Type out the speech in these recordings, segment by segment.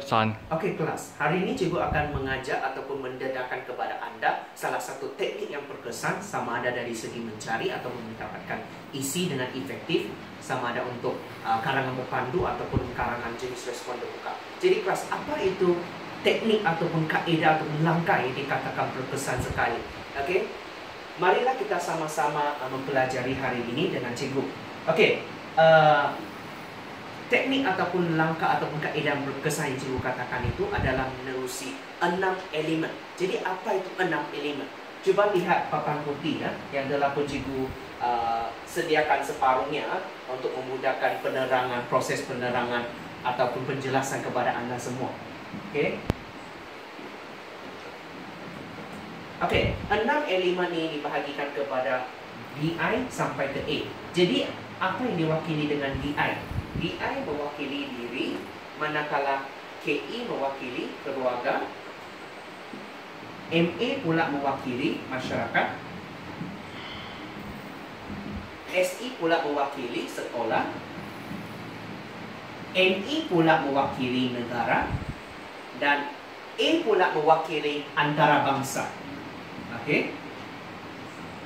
Son. Okey kelas, hari ini cikgu akan mengajak ataupun mendedahkan kepada anda salah satu teknik yang berkesan sama ada dari segi mencari atau mendapatkan isi dengan efektif sama ada untuk uh, karangan berpandu ataupun karangan jenis respon terbuka. Jadi kelas, apa itu teknik ataupun kaedah ataupun langkah yang dikatakan berkesan sekali? Okey, marilah kita sama-sama uh, mempelajari hari ini dengan cikgu. Okey, uh, teknik ataupun langkah ataupun kaedah berkesan yang cikgu katakan itu adalah menerusi enam elemen. Jadi apa itu enam elemen? Cuba lihat papan putih ya, yang telah pun cikgu uh, sediakan separuhnya untuk memudahkan penerangan, proses penerangan ataupun penjelasan kepada anda semua. Okey. Okey, enam elemen ini dibahagikan kepada DI sampai ke A. Jadi apa yang diwakili dengan DI? DI mewakili diri manakala KI mewakili keluarga. MA pula mewakili masyarakat. SI pula mewakili sekolah. NI pula mewakili negara. Dan A pula mewakili antara bangsa Okey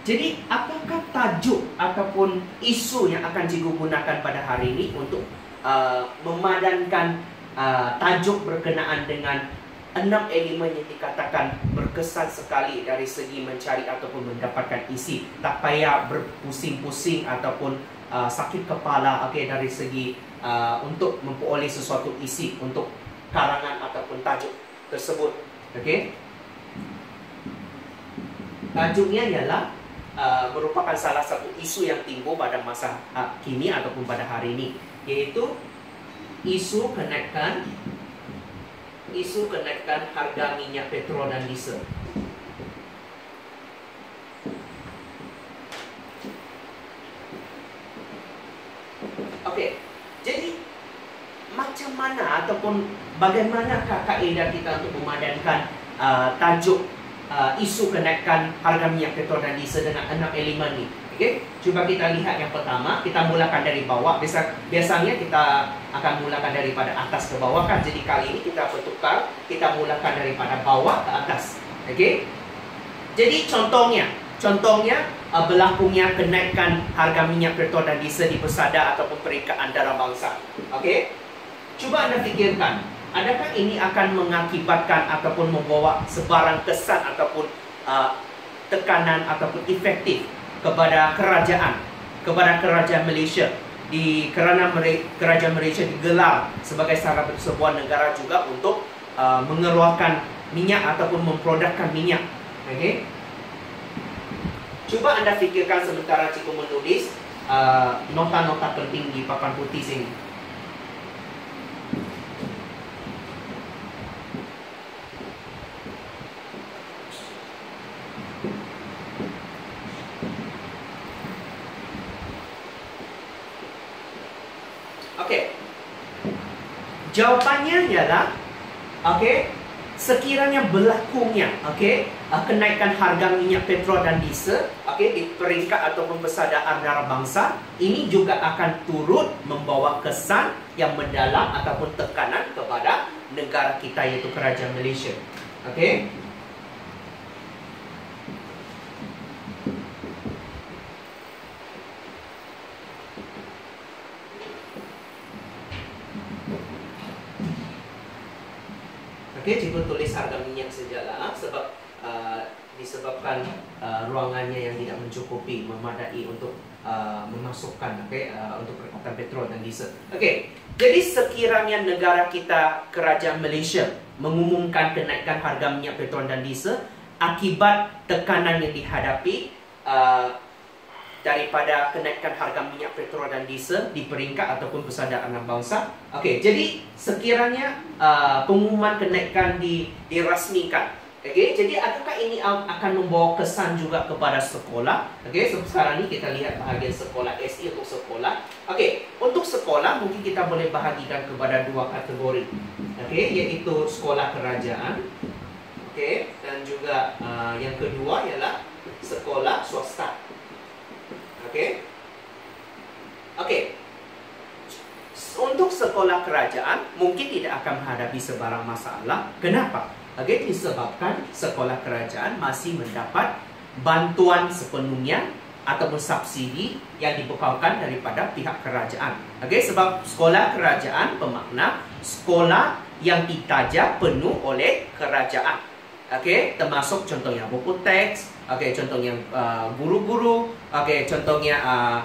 jadi apakah tajuk ataupun isu yang akan cikgu gunakan pada hari ini untuk uh, memadankan uh, tajuk berkenaan dengan enam elemen yang dikatakan berkesan sekali dari segi mencari ataupun mendapatkan isi? Tak payah berpusing-pusing ataupun uh, sakit kepala okey dari segi uh, untuk memperoleh sesuatu isi untuk karangan ataupun tajuk tersebut okey tajuknya ialah Uh, merupakan salah satu isu yang timbul pada masa uh, kini ataupun pada hari ini iaitu isu kenaikan isu kenaikan harga minyak petrol dan diesel. Okey. Jadi macam mana ataupun bagaimanakah kaedah kita untuk memadankan uh, tajuk uh, isu kenaikan harga minyak petrol dan diesel dengan enam elemen ni. Okey, cuba kita lihat yang pertama, kita mulakan dari bawah. Biasa biasanya kita akan mulakan daripada atas ke bawah kan. Jadi kali ini kita bertukar, kita mulakan daripada bawah ke atas. Okey. Jadi contohnya, contohnya uh, berlakunya kenaikan harga minyak petrol dan diesel di pesada ataupun peringkat antarabangsa. Okey. Cuba anda fikirkan, adakah ini akan mengakibatkan ataupun membawa sebarang kesan ataupun uh, tekanan ataupun efektif kepada kerajaan kepada kerajaan Malaysia? Di kerana kerajaan Malaysia digelar sebagai salah satu sebuah negara juga untuk uh, mengeluarkan minyak ataupun memprodukkan minyak. Okey? Cuba anda fikirkan sementara cikgu menulis uh, nota-nota penting di papan putih sini Okey. Jawapannya ialah okey, sekiranya berlakunya okey, uh, kenaikan harga minyak petrol dan diesel okey di peringkat ataupun pesada antarabangsa, ini juga akan turut membawa kesan yang mendalam ataupun tekanan kepada negara kita iaitu kerajaan Malaysia. Okey. Okey, cikgu tulis harga minyak sajalah sebab uh, disebabkan uh, ruangannya yang tidak mencukupi memadai untuk uh, memasukkan okey uh, untuk perkhidmatan petrol dan diesel. Okey. Jadi sekiranya negara kita kerajaan Malaysia mengumumkan kenaikan harga minyak petrol dan diesel akibat tekanan yang dihadapi uh, daripada kenaikan harga minyak petrol dan diesel di peringkat ataupun pesada anak bangsa. Okey, jadi sekiranya uh, pengumuman kenaikan di dirasmikan. Okey, jadi adakah ini akan membawa kesan juga kepada sekolah? Okey, so sekarang ni kita lihat bahagian sekolah SE untuk sekolah. Okey, untuk sekolah mungkin kita boleh bahagikan kepada dua kategori. Okey, iaitu sekolah kerajaan. Okey, dan juga uh, yang kedua ialah sekolah swasta. Okey. Okey. untuk sekolah kerajaan mungkin tidak akan menghadapi sebarang masalah. Kenapa? Okey, disebabkan sekolah kerajaan masih mendapat bantuan sepenuhnya ataupun subsidi yang dibekalkan daripada pihak kerajaan. Okey, sebab sekolah kerajaan bermakna sekolah yang ditaja penuh oleh kerajaan. Okey, termasuk contohnya buku teks, okey, contohnya uh, guru-guru, okey, contohnya uh,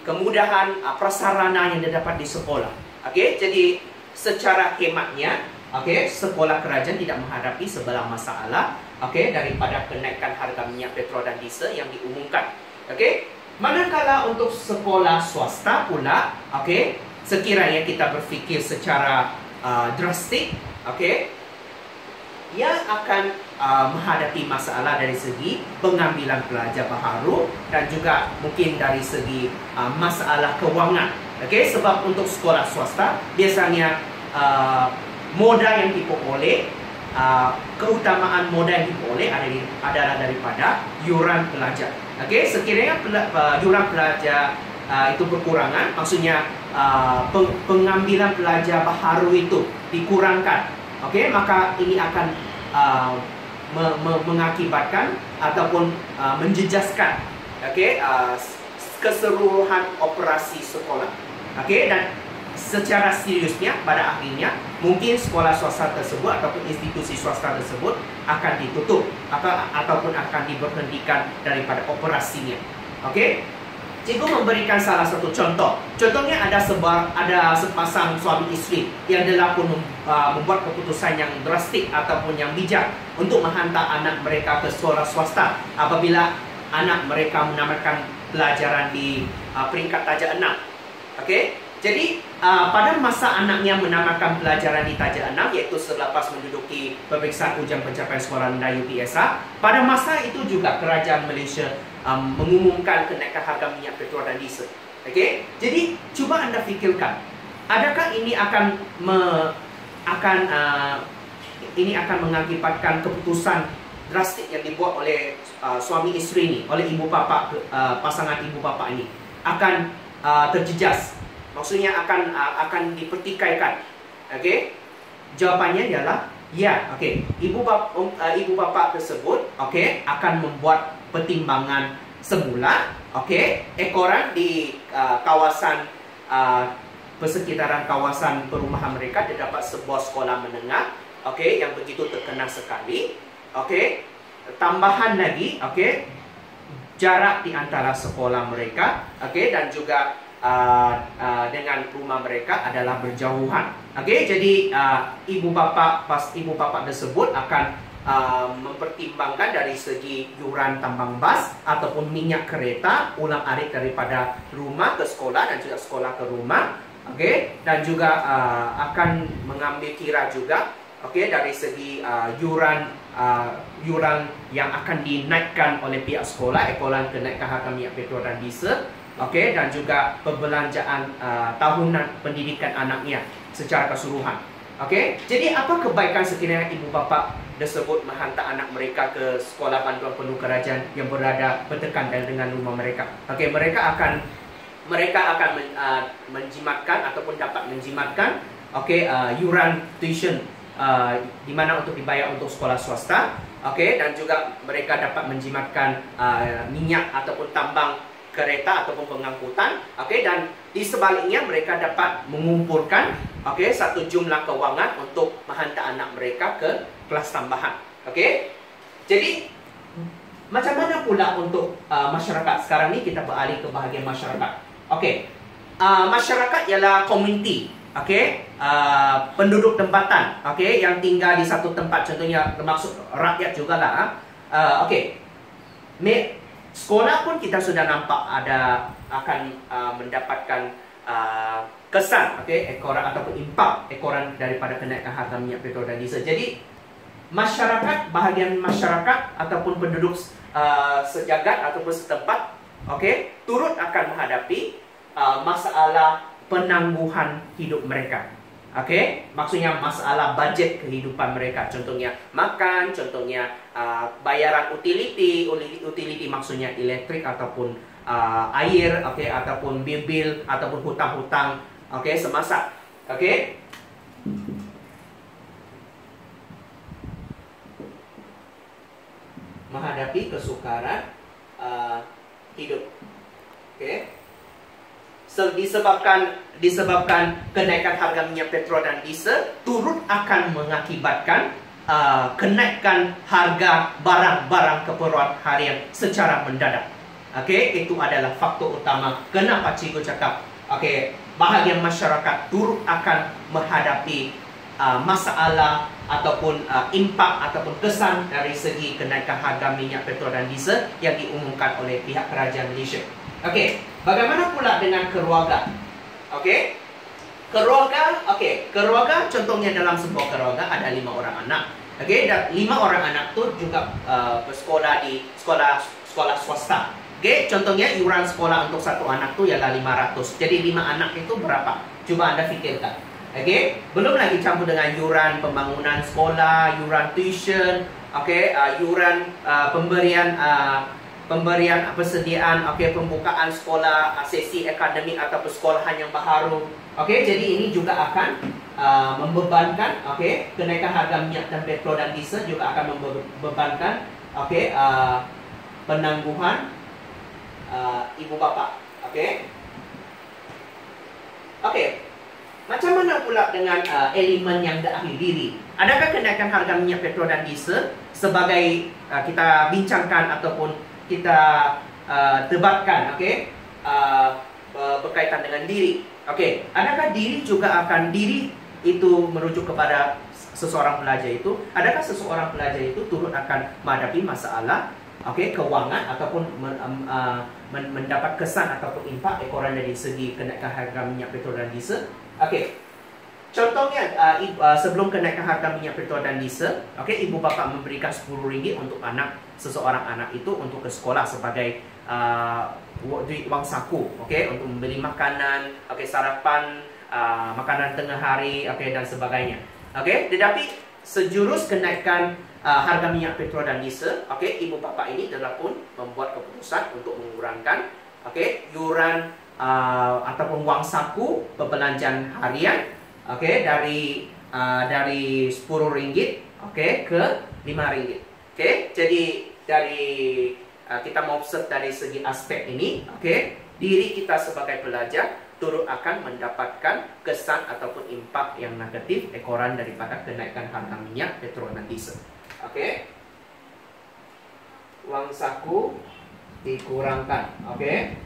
kemudahan uh, prasarana yang didapat di sekolah. Okey, jadi secara hematnya, okey, sekolah kerajaan tidak menghadapi sebelah masalah, okey, daripada kenaikan harga minyak petrol dan diesel yang diumumkan. Okey, manakala untuk sekolah swasta pula, okey, sekiranya kita berfikir secara uh, drastik, okey, yang akan uh, menghadapi masalah dari segi pengambilan pelajar baharu dan juga mungkin dari segi uh, masalah kewangan. Okey, sebab untuk sekolah swasta biasanya uh, modal yang diperoleh uh, keutamaan modal yang diperoleh adalah daripada yuran pelajar. Okey, sekiranya uh, yuran pelajar uh, itu berkurangan, maksudnya uh, pengambilan pelajar baharu itu dikurangkan Okey, maka ini akan uh, me me mengakibatkan ataupun uh, menjejaskan okey uh, keseluruhan operasi sekolah. Okey dan secara seriusnya pada akhirnya mungkin sekolah swasta tersebut ataupun institusi swasta tersebut akan ditutup atau ataupun akan diberhentikan daripada operasinya. Okey? Cikgu memberikan salah satu contoh. Contohnya ada sebar ada sepasang suami isteri yang telah pun uh, membuat keputusan yang drastik ataupun yang bijak untuk menghantar anak mereka ke sekolah swasta apabila anak mereka menamakan pelajaran di uh, peringkat taja 6. Okey? Jadi uh, pada masa anaknya menamakan pelajaran di taja 6 iaitu selepas menduduki pemeriksaan ujian pencapaian sekolah rendah UPSA, pada masa itu juga kerajaan Malaysia um, mengumumkan kenaikan harga minyak petrol dan diesel. Okey? Jadi cuba anda fikirkan, adakah ini akan me, akan uh, ini akan mengakibatkan keputusan drastik yang dibuat oleh uh, suami isteri ini, oleh ibu bapa uh, pasangan ibu bapa ini akan uh, terjejas maksudnya akan uh, akan dipertikaikan. Okey? Jawapannya ialah ya. Okey. Ibu bapa um, uh, ibu bapa tersebut okey akan membuat pertimbangan semula, okey, ekoran di uh, kawasan uh, persekitaran kawasan perumahan mereka terdapat sebuah sekolah menengah, okey, yang begitu terkenal sekali. Okey. Tambahan lagi, okey, jarak di antara sekolah mereka, okey, dan juga uh, uh, dengan rumah mereka adalah berjauhan. Okey, jadi uh, ibu bapa pas ibu bapa tersebut akan uh, mempertimbangkan dari segi yuran tambang bas ataupun minyak kereta ulang alik daripada rumah ke sekolah dan juga sekolah ke rumah. Okey, dan juga uh, akan mengambil kira juga okey dari segi uh, yuran uh, yuran yang akan dinaikkan oleh pihak sekolah ekoran kenaikan harga minyak petrol dan diesel okey dan juga perbelanjaan uh, tahunan pendidikan anaknya secara keseluruhan. Okey, jadi apa kebaikan sekiranya ibu bapa tersebut menghantar anak mereka ke sekolah bantuan penuh kerajaan yang berada bertekan dengan rumah mereka. Okey, mereka akan mereka akan men, uh, menjimatkan ataupun dapat menjimatkan okey uh, yuran tuition uh, di mana untuk dibayar untuk sekolah swasta. Okey, dan juga mereka dapat menjimatkan uh, minyak ataupun tambang kereta ataupun pengangkutan okey dan di sebaliknya mereka dapat mengumpulkan okey satu jumlah kewangan untuk menghantar anak mereka ke kelas tambahan okey jadi macam mana pula untuk uh, masyarakat? Sekarang ni kita beralih ke bahagian masyarakat. Okey uh, masyarakat ialah komuniti okey uh, penduduk tempatan okey yang tinggal di satu tempat. Contohnya termasuk rakyat jugalah uh, okey Sekolah pun kita sudah nampak ada akan uh, mendapatkan uh, kesan okey ekoran ataupun impak ekoran daripada kenaikan harga minyak petrol dan diesel. Jadi masyarakat bahagian masyarakat ataupun penduduk uh, sejagat ataupun setempat okey turut akan menghadapi uh, masalah penangguhan hidup mereka. Okey, maksudnya masalah bajet kehidupan mereka. Contohnya makan, contohnya uh, bayaran utility, utility maksudnya elektrik ataupun uh, air, okey, ataupun bil-bil ataupun hutang-hutang Okey, semasa. Okey. Menghadapi kesukaran uh, hidup. Okey. So, disebabkan disebabkan kenaikan harga minyak petrol dan diesel turut akan mengakibatkan uh, kenaikan harga barang-barang keperluan harian secara mendadak. Okey, itu adalah faktor utama kenapa cikgu cakap okey, bahagian masyarakat turut akan menghadapi uh, masalah ataupun uh, impak ataupun kesan dari segi kenaikan harga minyak petrol dan diesel yang diumumkan oleh pihak kerajaan Malaysia. Okey, bagaimana pula dengan keluarga? Okey. Keluarga, okey, keluarga contohnya dalam sebuah keluarga ada lima orang anak. Okey, dan lima orang anak tu juga uh, bersekolah di sekolah sekolah swasta. Okey, contohnya iuran sekolah untuk satu anak tu ialah 500. Jadi lima anak itu berapa? Cuba anda fikirkan. Okey, belum lagi campur dengan iuran pembangunan sekolah, iuran tuition, okey, uh, iuran uh, pemberian uh, pemberian persediaan okey pembukaan sekolah sesi akademik atau persekolahan yang baharu okey jadi ini juga akan uh, membebankan okey kenaikan harga minyak dan petrol dan diesel juga akan membebankan okey uh, penangguhan uh, ibu bapa. Okey. Okey. Macam mana pula dengan uh, elemen yang diakhiri diri? Adakah kenaikan harga minyak petrol dan diesel sebagai uh, kita bincangkan ataupun kita uh, tebatkan okey? Uh, berkaitan dengan diri. Okey adakah diri juga akan diri itu merujuk kepada seseorang pelajar itu? Adakah seseorang pelajar itu turut akan menghadapi masalah okey kewangan ataupun uh, mendapat kesan ataupun impak ekoran dari segi kenaikan harga minyak petrol dan diesel? Okey Contohnya uh, uh, sebelum kenaikan harga minyak petrol dan diesel, okey ibu bapa memberikan RM10 untuk anak seseorang anak itu untuk ke sekolah sebagai uh, wang saku, okey untuk membeli makanan, okey sarapan, uh, makanan tengah hari, okey dan sebagainya. Okey, tetapi sejurus kenaikan uh, harga minyak petrol dan diesel, okey ibu bapa ini telah pun membuat keputusan untuk mengurangkan okey yuran uh, ataupun wang saku perbelanjaan harian okey dari uh, dari 10 ringgit okey ke 5 ringgit. Okey jadi dari uh, kita mau observe dari segi aspek ini okey diri kita sebagai pelajar turut akan mendapatkan kesan ataupun impak yang negatif ekoran daripada kenaikan harga minyak petrol dan diesel okey wang saku dikurangkan okey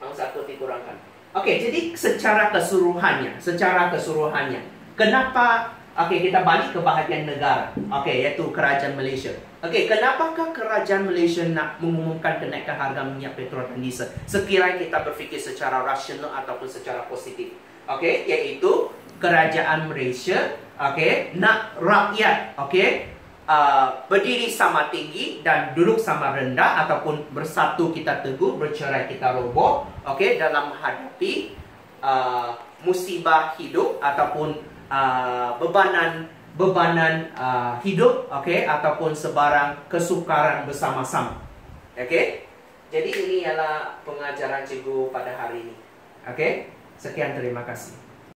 wang saku dikurangkan Okey, jadi secara keseluruhannya, secara keseluruhannya, kenapa okey kita balik ke bahagian negara, okey iaitu kerajaan Malaysia. Okey, kenapakah kerajaan Malaysia nak mengumumkan kenaikan harga minyak petrol dan diesel? Sekiranya kita berfikir secara rasional ataupun secara positif. Okey, iaitu kerajaan Malaysia, okey, nak rakyat, okey, uh, berdiri sama tinggi dan duduk sama rendah ataupun bersatu kita teguh, bercerai kita roboh, okey, dalam menghadapi uh, musibah hidup ataupun uh, bebanan bebanan uh, hidup, okey, ataupun sebarang kesukaran bersama-sama, okey. Jadi ini ialah pengajaran cikgu pada hari ini, okey. Sekian terima kasih.